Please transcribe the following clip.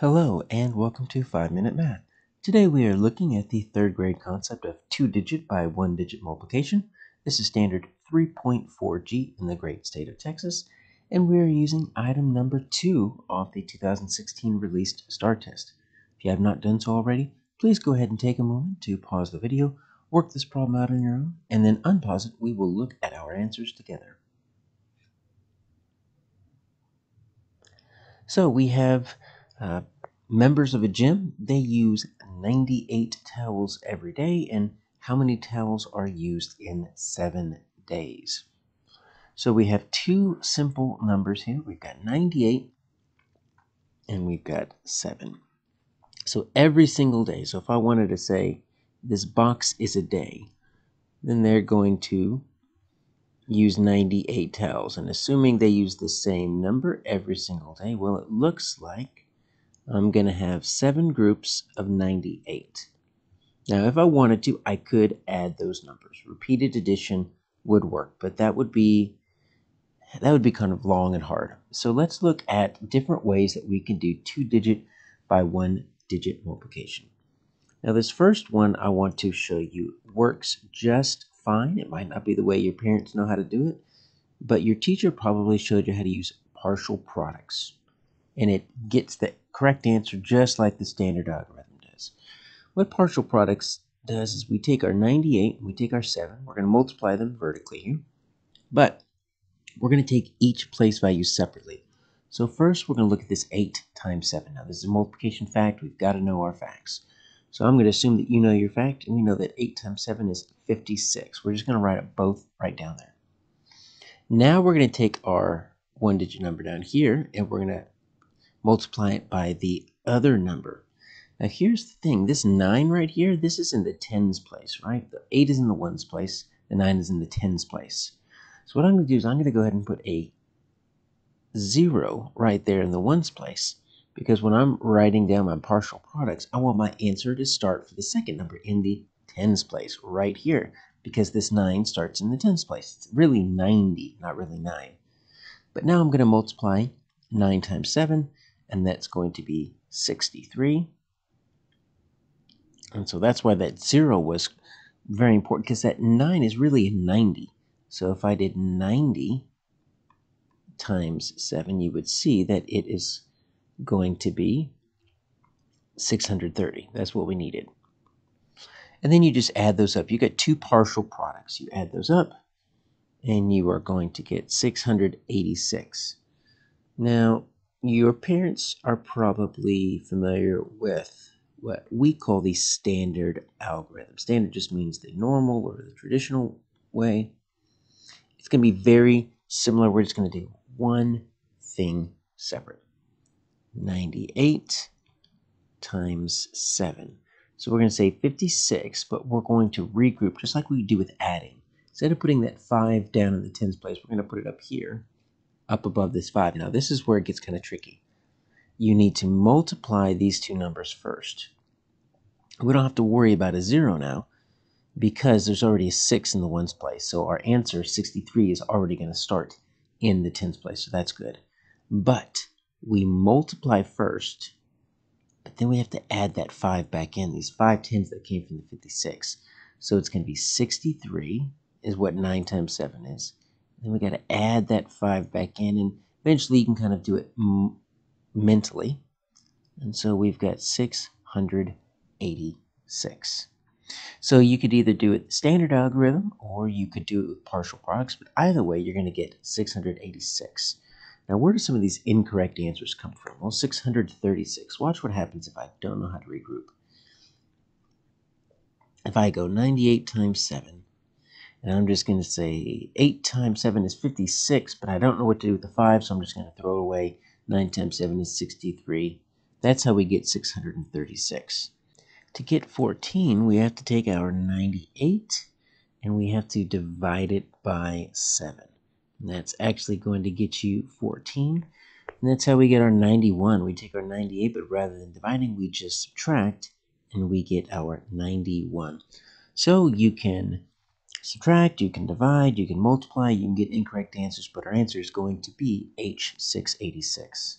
Hello and welcome to 5 Minute Math. Today we are looking at the third grade concept of two digit by one digit multiplication. This is standard 3.4G in the great state of Texas, and we are using item number two of the 2016 released STAAR test. If you have not done so already, please go ahead and take a moment to pause the video, work this problem out on your own, and then unpause it. We will look at our answers together. So we have uh, members of a gym, they use 98 towels every day. And how many towels are used in seven days? So we have two simple numbers here. We've got 98 and we've got 7. So every single day, so if I wanted to say this box is a day, then they're going to use 98 towels. And assuming they use the same number every single day, well, it looks like I'm going to have seven groups of 98. Now, if I wanted to, I could add those numbers. Repeated addition would work, but that would be that would be kind of long and hard. So let's look at different ways that we can do two digit by one digit multiplication. Now this first one I want to show you works just fine. It might not be the way your parents know how to do it, but your teacher probably showed you how to use partial products. And it gets the correct answer just like the standard algorithm does. What partial products does is we take our 98 and we take our 7. We're going to multiply them vertically. But we're going to take each place value separately. So first we're going to look at this 8 times 7. Now this is a multiplication fact. We've got to know our facts. So I'm going to assume that you know your fact, and we know that 8 times 7 is 56. We're just going to write it both right down there. Now we're going to take our one-digit number down here, and we're going to multiply it by the other number. Now here's the thing, this 9 right here, this is in the tens place, right? The 8 is in the ones place, the 9 is in the tens place. So what I'm going to do is I'm going to go ahead and put a 0 right there in the ones place because when I'm writing down my partial products, I want my answer to start for the second number in the tens place right here because this 9 starts in the tens place. It's really 90, not really 9. But now I'm going to multiply 9 times 7 and that's going to be 63. And so that's why that 0 was very important because that 9 is really 90. So if I did 90 times 7, you would see that it is going to be 630. That's what we needed. And then you just add those up. You get two partial products. You add those up, and you are going to get 686. Now, your parents are probably familiar with what we call the standard algorithm. Standard just means the normal or the traditional way. It's going to be very similar. We're just going to do one thing separate. 98 times 7. So we're going to say 56, but we're going to regroup just like we do with adding. Instead of putting that 5 down in the tens place, we're going to put it up here up above this 5. Now, this is where it gets kind of tricky. You need to multiply these two numbers first. We don't have to worry about a 0 now because there's already a 6 in the ones place. So our answer, 63, is already going to start in the tens place. So that's good. But we multiply first, but then we have to add that 5 back in, these 5 tens that came from the 56. So it's going to be 63 is what 9 times 7 is. Then we got to add that 5 back in, and eventually you can kind of do it mentally. And so we've got 686. So you could either do it standard algorithm or you could do it with partial products, but either way you're going to get 686. Now where do some of these incorrect answers come from? Well, 636. Watch what happens if I don't know how to regroup. If I go 98 times 7, and I'm just going to say 8 times 7 is 56, but I don't know what to do with the 5, so I'm just going to throw it away. 9 times 7 is 63. That's how we get 636. To get 14, we have to take our 98 and we have to divide it by 7. And that's actually going to get you 14. And that's how we get our 91. We take our 98, but rather than dividing, we just subtract and we get our 91. So you can subtract, you can divide, you can multiply, you can get incorrect answers, but our answer is going to be H686.